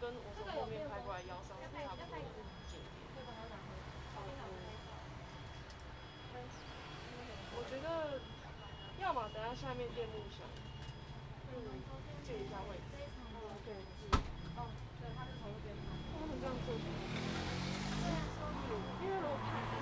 跟我从后面拍过来腰上是差不多的，我觉得，要么等下下面垫木箱。